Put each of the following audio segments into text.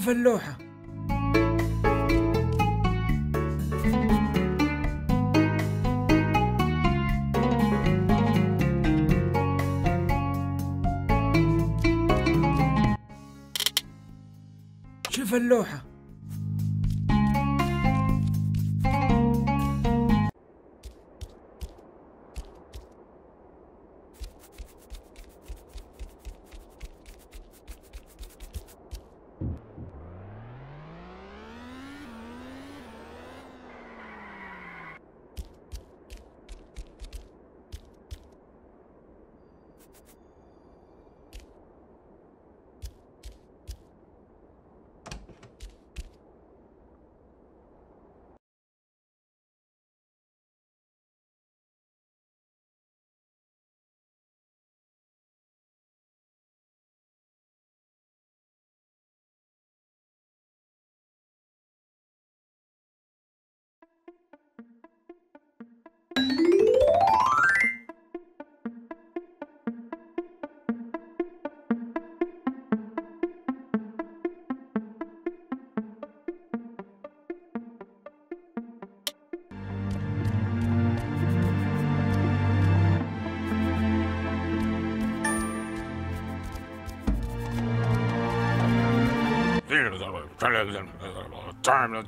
شوف اللوحة شوف اللوحة. time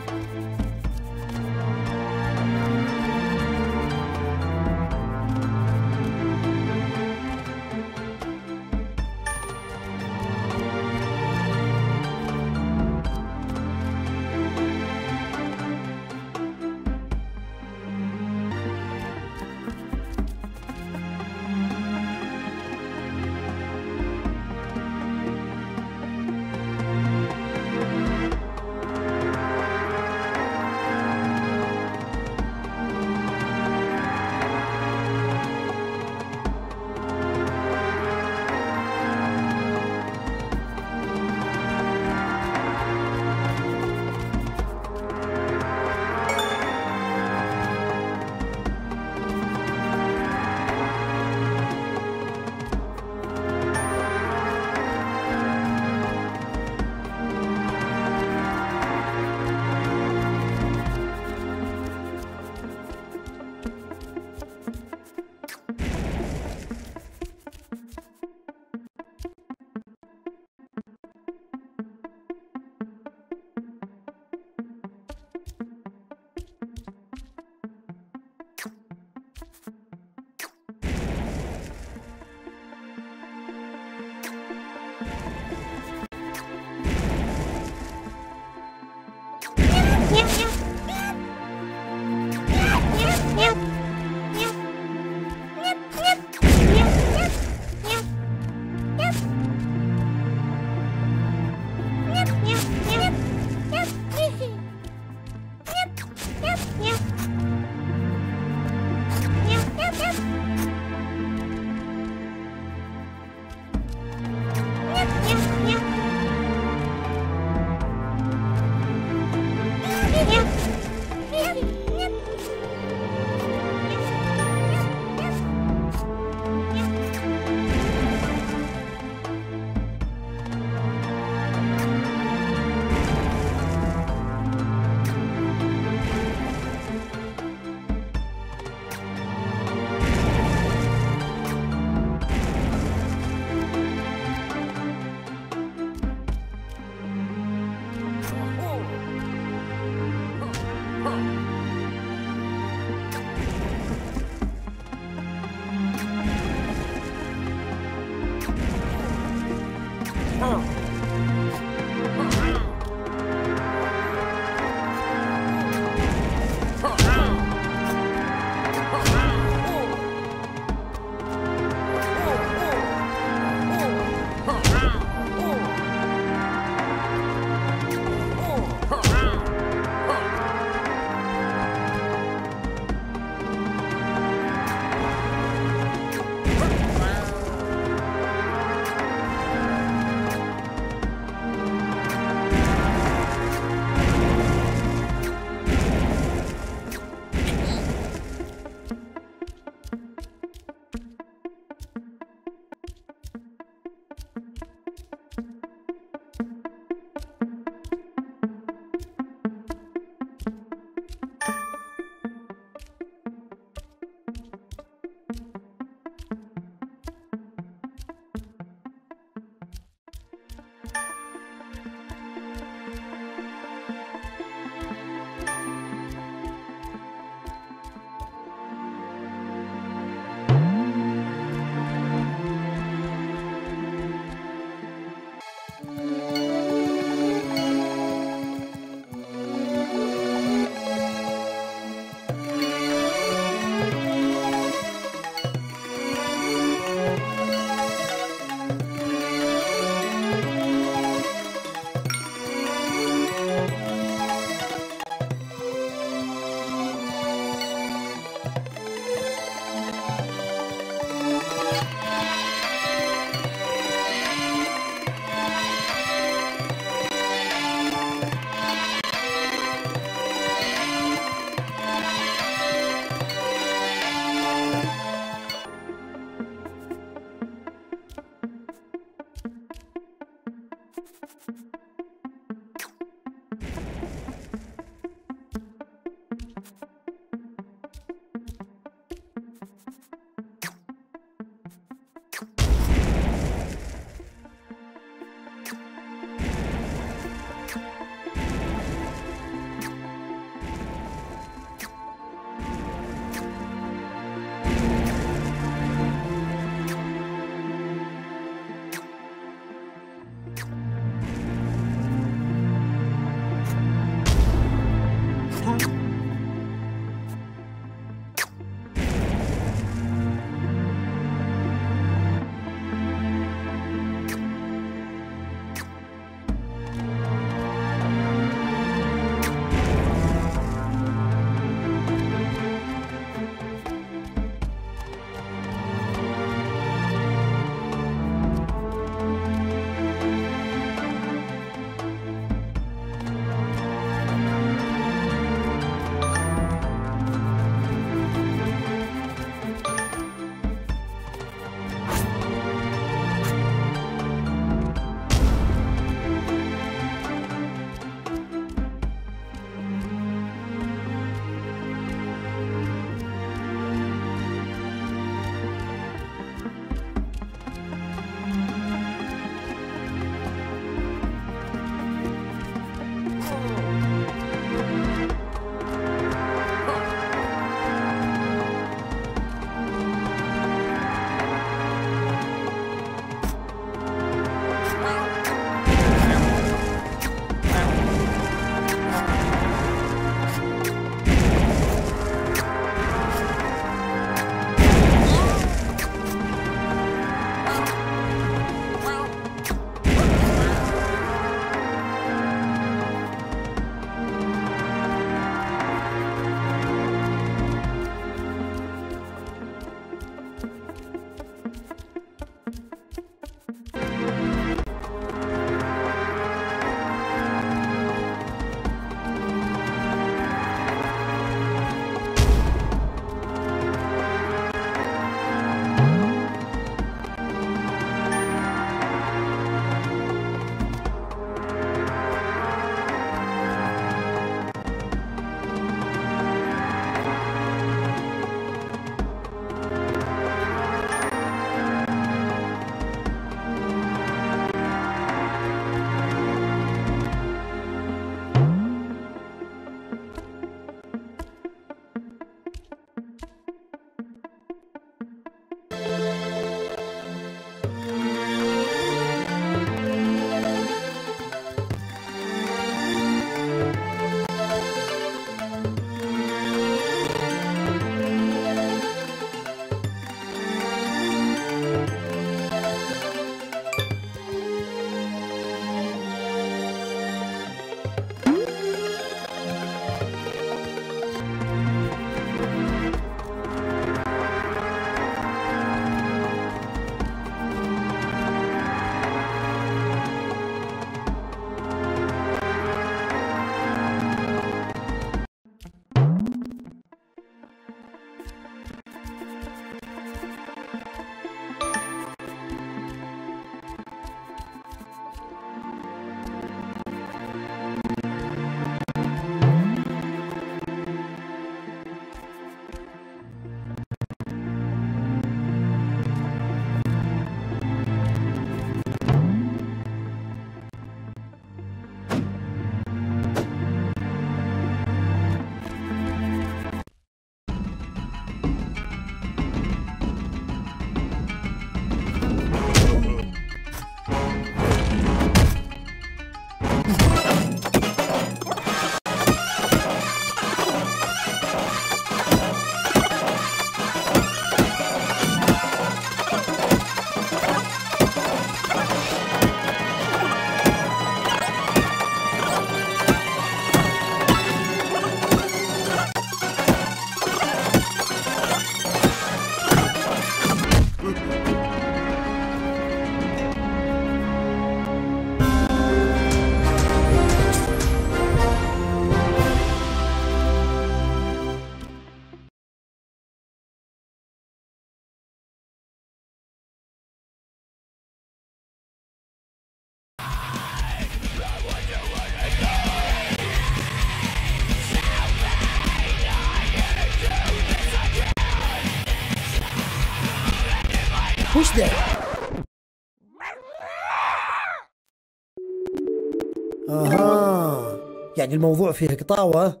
يعني الموضوع فيه قطاوة.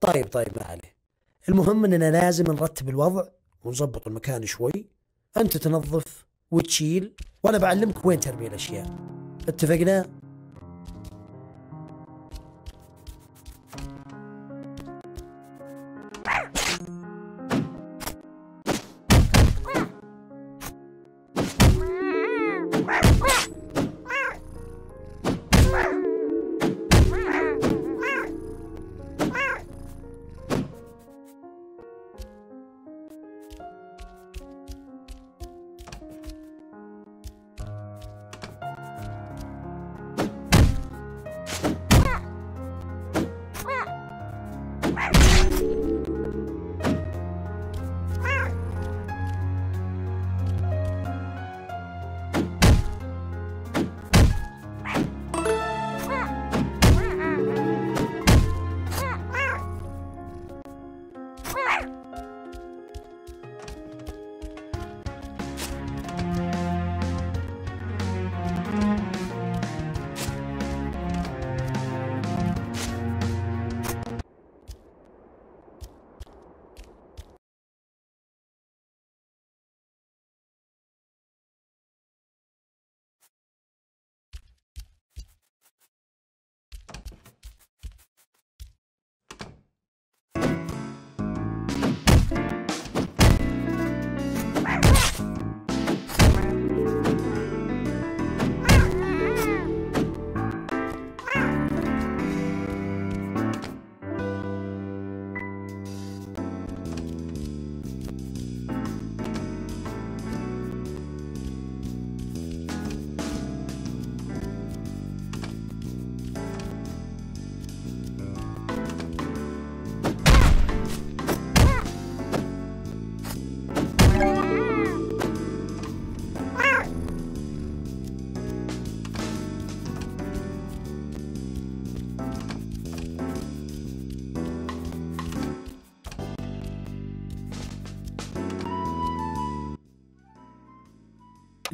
طيب طيب ما عليه. المهم إننا لازم نرتب الوضع ونظبط المكان شوي. أنت تنظف وتشيل وأنا بعلمك وين ترمي الأشياء. اتفقنا؟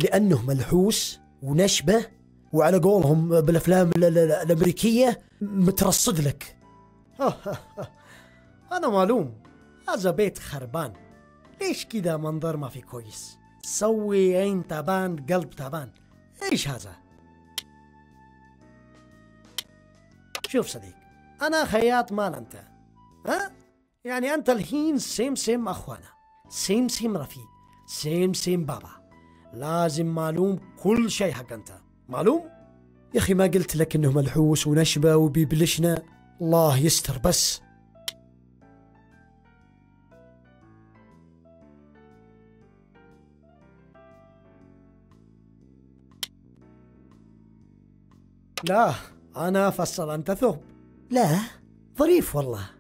لأنه ملحوس ونشبه وعلى قولهم بالأفلام ال- ال- الأمريكية مترصد لك. أنا معلوم. هذا بيت خربان. ليش كذا منظر ما في كويس؟ سوي عين تعبان قلب تعبان إيش هذا؟ شوف صديق أنا خياط مال أنت. ها؟ يعني أنت الحين سيم سيم أخوانا. same same رفيق. same same بابا. لازم معلوم كل شيء حق أنت. معلوم؟ يا أخي ما قلت لك انه ملحوس ونشبة وبيبلشنا؟ الله يستر بس. لا أنا أفصل أنت ثوب. لا. ظريف والله.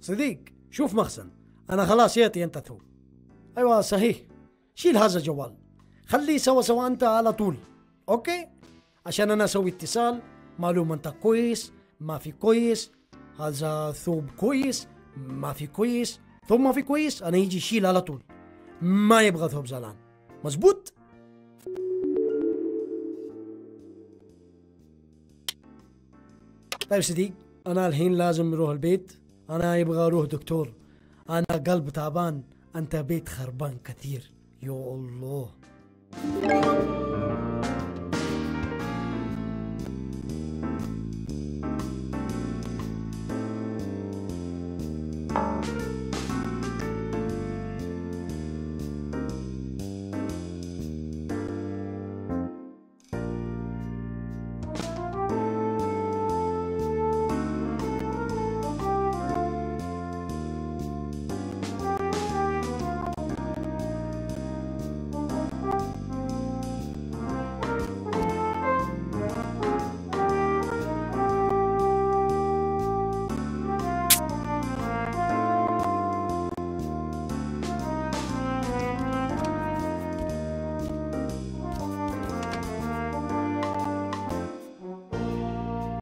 صديق شوف مخزن. أنا خلاص ياتي أنت ثوب. أيوه صحيح. شيل هذا الجوال. خليه سوا سوا أنت على طول. أوكي؟ عشان أنا أسوي اتصال معلوم أنت كويس ما في كويس هذا ثوب كويس ما في كويس ثوب ما في كويس أنا يجي يشيل على طول. ما يبغى ثوب زعلان مزبوط طيب صديق أنا الحين لازم نروح البيت. أنا يبغى أروح دكتور. أنا قلب تعبان. أنت بيت خربان كثير. يا الله. Thank you.